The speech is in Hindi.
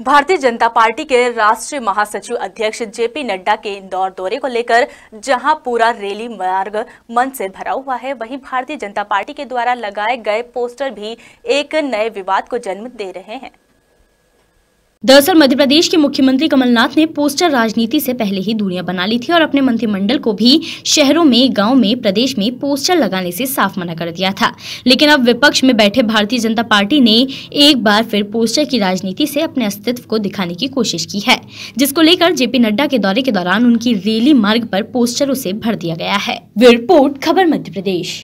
भारतीय जनता पार्टी के राष्ट्रीय महासचिव अध्यक्ष जेपी नड्डा के इंदौर दौरे को लेकर जहाँ पूरा रैली मार्ग मन से भरा हुआ है, वहीं भारतीय जनता पार्टी के द्वारा लगाए गए पोस्टर भी एक नए विवाद को जन्म दे रहे हैं। दरअसल मध्य प्रदेश के मुख्यमंत्री कमलनाथ ने पोस्टर राजनीति से पहले ही दूरियाँ बना ली थी और अपने मंत्रिमंडल को भी शहरों में, गाँव में, प्रदेश में पोस्टर लगाने से साफ़ मना कर दिया था। लेकिन अब विपक्ष में बैठे भारतीय जनता पार्टी ने एक बार फिर पोस्टर की राजनीति से अपने अस्तित्व को दिखाने की कोशिश की है, जिसको लेकर जेपी नड्डा के दौरे के दौरान उनकी रैली मार्ग पर पोस्टरों से भर दिया गया है। रिपोर्ट, खबर मध्य प्रदेश